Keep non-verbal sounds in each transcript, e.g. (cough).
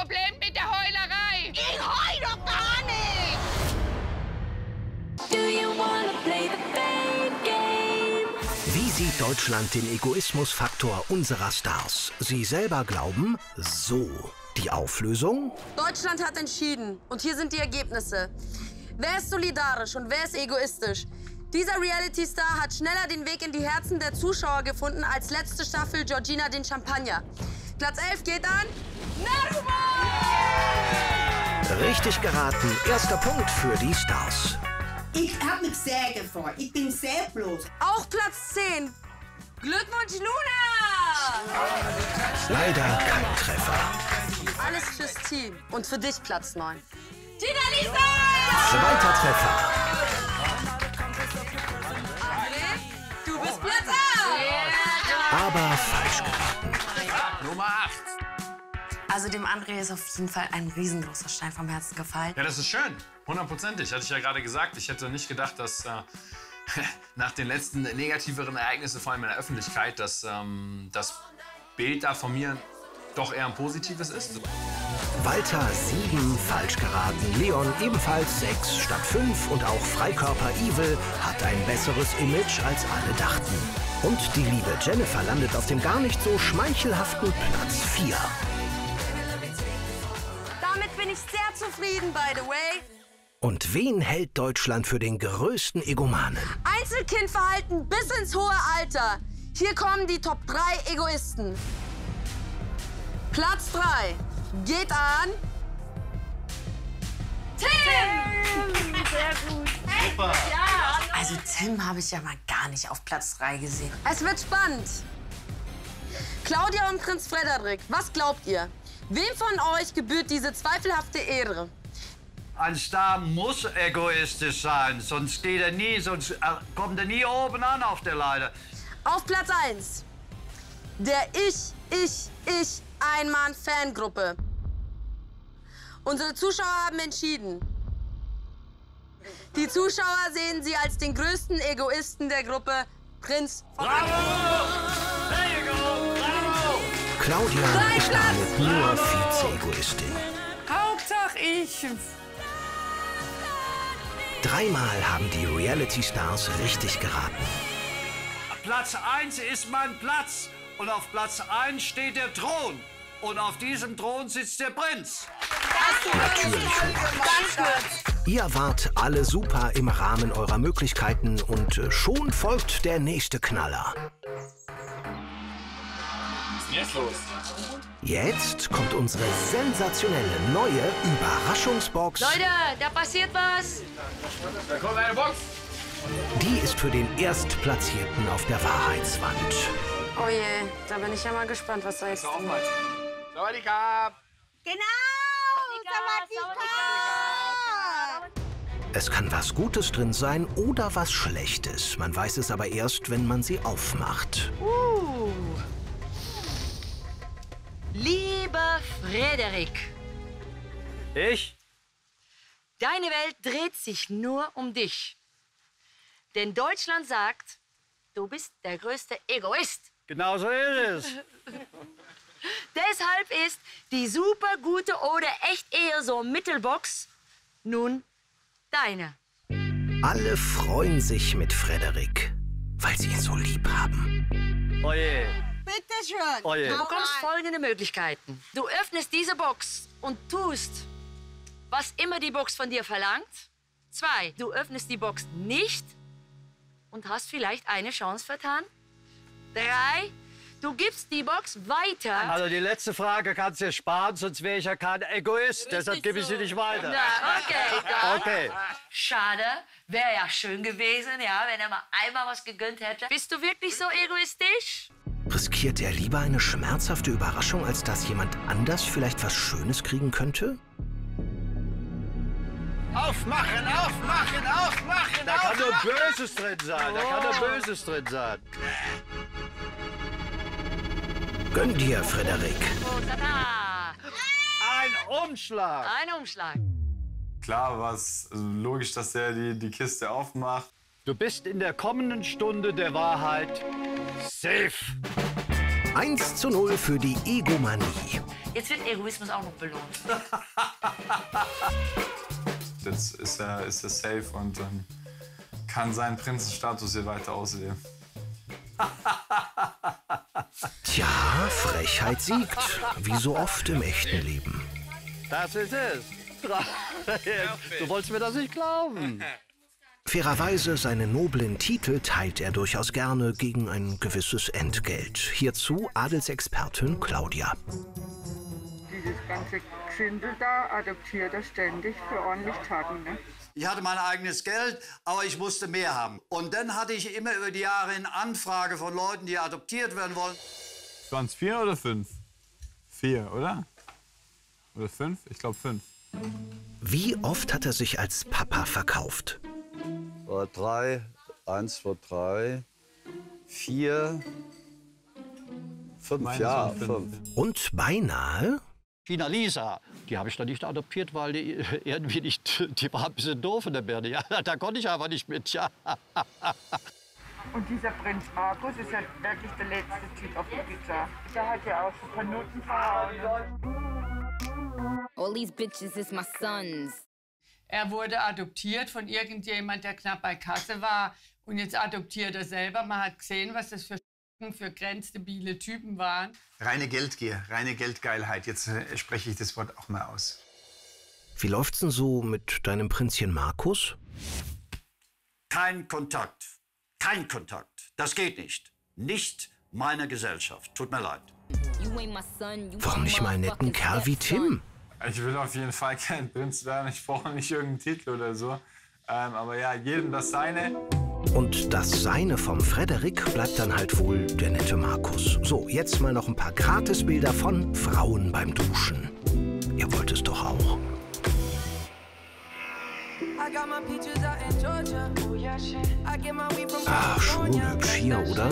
Problem mit der Heulerei? Ich heul doch gar nicht! Wie sieht Deutschland den Egoismusfaktor unserer Stars? Sie selber glauben, so. Die Auflösung? Deutschland hat entschieden. Und hier sind die Ergebnisse. Wer ist solidarisch und wer ist egoistisch? Dieser Reality-Star hat schneller den Weg in die Herzen der Zuschauer gefunden als letzte Staffel Georgina den Champagner. Platz 11 geht an Narumo! Richtig geraten. Erster Punkt für die Stars. Ich hab mich sehr gefreut. Ich bin sehr bloß. Auch Platz 10. Glückwunsch, Luna! Leider kein Treffer. Alles fürs Team. Und für dich Platz 9. Tina Lisa! Zweiter Treffer. Du bist Platz 8. Aber falsch geraten. Nummer 8. Also dem André ist auf jeden Fall ein riesengroßer Stein vom Herzen gefallen. Ja, das ist schön. Hundertprozentig. Hatte ich ja gerade gesagt. Ich hätte nicht gedacht, dass äh, (laughs) nach den letzten negativeren Ereignissen, vor allem in der Öffentlichkeit, dass ähm, das Bild da von mir doch eher ein positives ist. Walter 7 falsch geraten. Leon ebenfalls 6 statt 5 und auch Freikörper Evil hat ein besseres Image als alle dachten. Und die liebe Jennifer landet auf dem gar nicht so schmeichelhaften Platz 4. Damit bin ich sehr zufrieden, by the way. Und wen hält Deutschland für den größten Egomanen? Einzelkindverhalten bis ins hohe Alter. Hier kommen die Top 3 Egoisten. Platz 3 geht an. Tim! Also Tim habe ich ja mal gar nicht auf Platz 3 gesehen. Es wird spannend. Claudia und Prinz Frederik, was glaubt ihr? Wem von euch gebührt diese zweifelhafte Ehre? Ein Star muss egoistisch sein, sonst geht er nie, sonst äh, kommt er nie oben an auf der Leiter. Auf Platz 1. Der Ich, Ich, Ich Einmann-Fangruppe. Unsere Zuschauer haben entschieden. Die Zuschauer sehen sie als den größten Egoisten der Gruppe, Prinz von Claudia ist damit nur Vize-Egoistin. Hauptsache ich. Dreimal haben die Reality-Stars richtig geraten. Platz 1 ist mein Platz und auf Platz 1 steht der Thron. Und auf diesem Thron sitzt der Prinz. Ihr wart alle super im Rahmen eurer Möglichkeiten und äh, schon folgt der nächste Knaller. Jetzt los. Jetzt kommt unsere sensationelle neue Überraschungsbox. Leute, da passiert was. Da kommt eine Box. Die ist für den Erstplatzierten auf der Wahrheitswand. Oh je, da bin ich ja mal gespannt, was da jetzt drin ist. Sawadika. Genau! Sawadika! Es kann was Gutes drin sein oder was Schlechtes. Man weiß es aber erst, wenn man sie aufmacht. Uh. Lieber Frederik, Ich? deine Welt dreht sich nur um dich. Denn Deutschland sagt, du bist der größte Egoist. Genau so ist es. (laughs) Deshalb ist die super gute oder echt eher so Mittelbox nun deine. Alle freuen sich mit Frederik, weil sie ihn so lieb haben. Oje. Bitte schön. Oje. Du bekommst folgende Möglichkeiten. Du öffnest diese Box und tust, was immer die Box von dir verlangt. Zwei, du öffnest die Box nicht und hast vielleicht eine Chance vertan. Drei, du gibst die Box weiter. Also die letzte Frage kannst du dir sparen, sonst wäre ich ja kein Egoist. Deshalb gebe ich sie nicht weiter. Na, okay, dann. Okay. Schade, wäre ja schön gewesen, ja, wenn er mal einmal was gegönnt hätte. Bist du wirklich so egoistisch? Riskiert er lieber eine schmerzhafte Überraschung, als dass jemand anders vielleicht was Schönes kriegen könnte? Aufmachen, aufmachen, aufmachen! Da kann nur Böses drin sein. Da kann nur Böses drin sein. Gönn dir, Frederik. Oh, tada! Ein Umschlag. Ein Umschlag. Klar war es logisch, dass er die, die Kiste aufmacht. Du bist in der kommenden Stunde der Wahrheit safe. 1 zu 0 für die Egomanie. Jetzt wird Egoismus auch noch belohnt. (laughs) Jetzt ist er, ist er safe und ähm, kann seinen Prinzenstatus hier weiter ausleben. (laughs) Frechheit siegt, wie so oft im echten Leben. Das ist es. Du wolltest mir das nicht glauben. Fairerweise seine noblen Titel teilt er durchaus gerne gegen ein gewisses Entgelt. Hierzu Adelsexpertin Claudia. Dieses ganze Gesindel da adoptiert er ständig für ordentlich Taten, ne? Ich hatte mein eigenes Geld, aber ich musste mehr haben. Und dann hatte ich immer über die Jahre eine Anfrage von Leuten, die adoptiert werden wollen. Waren es vier oder fünf? Vier, oder? Oder fünf? Ich glaube fünf. Wie oft hat er sich als Papa verkauft? Äh, drei, eins, zwei, drei, vier, fünf, Meines ja, fünf. fünf. Und beinahe? China Lisa, die habe ich dann nicht adoptiert, weil die irgendwie nicht, die war ein bisschen doof in der Birne. Ja, (laughs) da konnte ich einfach nicht mit, ja. (laughs) Und dieser Prinz Markus ist ja wirklich der letzte Typ auf der Pizza. Der hat ja auch schon Nutten verhauen. All these bitches is my sons. Er wurde adoptiert von irgendjemand, der knapp bei Kasse war. Und jetzt adoptiert er selber. Man hat gesehen, was das für für grenzdebile Typen waren. Reine Geldgier, reine Geldgeilheit. Jetzt äh, spreche ich das Wort auch mal aus. Wie läuft's denn so mit deinem Prinzchen Markus? Kein Kontakt. Kein Kontakt. Das geht nicht. Nicht meine Gesellschaft. Tut mir leid. Warum nicht mal einen netten Kerl wie Tim? Ich will auf jeden Fall kein Prinz werden. Ich brauche nicht irgendeinen Titel oder so. Ähm, aber ja, jedem das seine. Und das Seine vom Frederik bleibt dann halt wohl der nette Markus. So, jetzt mal noch ein paar Gratisbilder von Frauen beim Duschen. Ihr wollt es doch auch. Ah, schon hübsch hier, oder?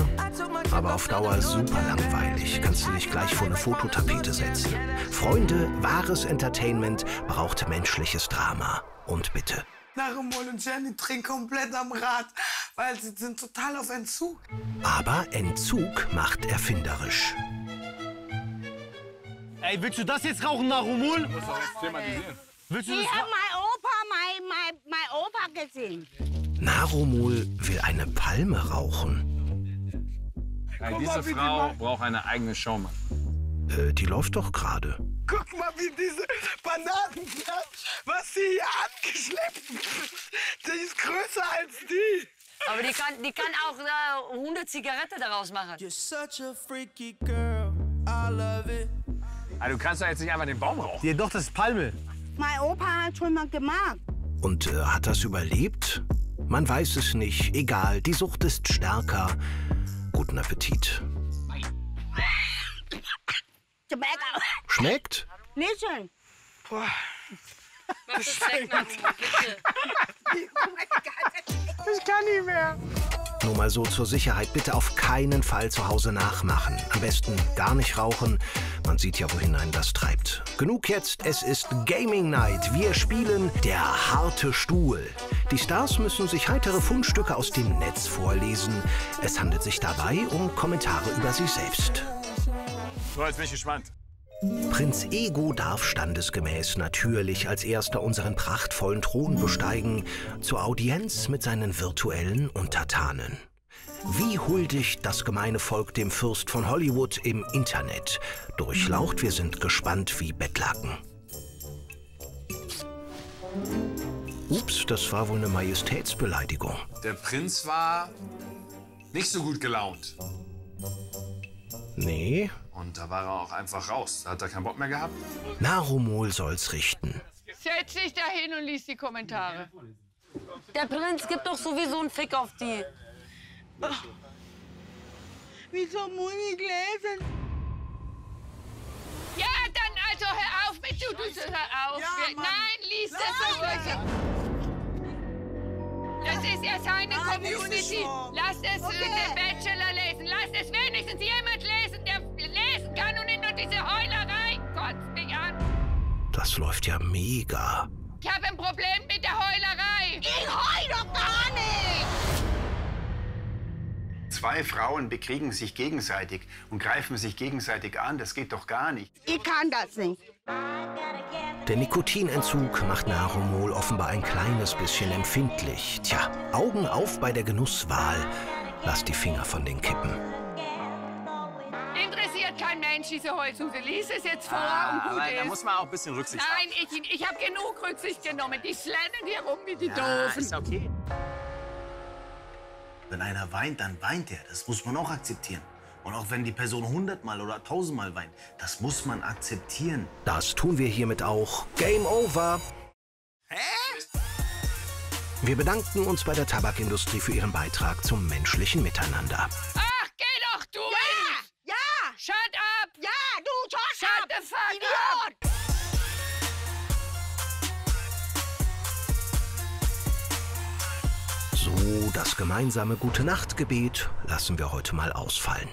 Aber auf Dauer super langweilig. Kannst du dich gleich vor eine Fototapete setzen. Freunde, wahres Entertainment braucht menschliches Drama. Und bitte. Narumol und Jenny drehen komplett am Rad, weil sie sind total auf Entzug. Aber Entzug macht erfinderisch. Ey, willst du das jetzt rauchen, Narumul? Das muss doch jetzt thematisieren. Willst du das Opa, mein, mein, mein Opa gesehen. Narumul will eine Palme rauchen. Ey, diese Frau braucht eine eigene Show, Mann. Äh, die läuft doch gerade. Guck mal, wie diese Bananenblatt, was sie hier angeschleppt Die ist größer als die. Aber die kann, die kann auch äh, 100 Zigaretten daraus machen. You're such a freaky girl. I love it. Also, du kannst doch jetzt nicht einfach den Baum rauchen. Ja, doch, das ist Palme. Mein Opa hat schon mal gemacht. Und äh, hat das überlebt? Man weiß es nicht. Egal, die Sucht ist stärker. Guten Appetit. Schmeckt? Nicht schön. Mach das bitte. Ich kann nicht mehr. Nur mal so zur Sicherheit, bitte auf keinen Fall zu Hause nachmachen. Am besten gar nicht rauchen. Man sieht ja, wohin einen das treibt. Genug jetzt, es ist Gaming Night. Wir spielen Der harte Stuhl. Die Stars müssen sich heitere Fundstücke aus dem Netz vorlesen. Es handelt sich dabei um Kommentare über sie selbst. So, jetzt bin ich gespannt. Prinz Ego darf standesgemäß natürlich als erster unseren prachtvollen Thron besteigen, zur Audienz mit seinen virtuellen Untertanen. Wie huldigt das gemeine Volk dem Fürst von Hollywood im Internet? Durchlaucht, wir sind gespannt wie Bettlaken. Ups, das war wohl eine Majestätsbeleidigung. Der Prinz war nicht so gut gelaunt. Nee, Und da war er auch einfach raus. Da hat er keinen Bock mehr gehabt. Narumol soll's richten. Setz dich da hin und lies die Kommentare. Der Prinz gibt doch sowieso einen Fick auf die. Wieso muss ich lesen? Ja, dann also hör auf mit du, du hör auf. Ja, Mann. Nein, lies das ruhig. Das ist ja seine Community. Lass es Okay. den Bachelor lesen. Lass es wenigstens jemand Das läuft ja mega. Ich habe ein Problem mit der Heulerei. Ich heul doch gar nicht. Zwei Frauen bekriegen sich gegenseitig und greifen sich gegenseitig an. Das geht doch gar nicht. Ich kann das nicht. Der Nikotinentzug macht Narumol offenbar ein kleines bisschen empfindlich. Tja, Augen auf bei der Genusswahl. Lass die Finger von den Kippen. Mensch diese Holzhuse. Lies es jetzt vor Ah, und gut aber ist. da muss man auch ein bisschen Rücksicht Nein, ich, ich habe genug Rücksicht genommen. Die slennen hier rum wie die Ja, Doofen. ist okay. Wenn einer weint, dann weint er. Das muss man auch akzeptieren. Und auch wenn die Person hundertmal oder tausendmal weint, das muss man akzeptieren. Das tun wir hiermit auch. Game over. Wir bedanken uns bei der Tabakindustrie für ihren Beitrag zum menschlichen Miteinander. Ach, geh doch, du! Ja! Ja! Shut up! Das gemeinsame Gute-Nacht-Gebet lassen wir heute mal ausfallen.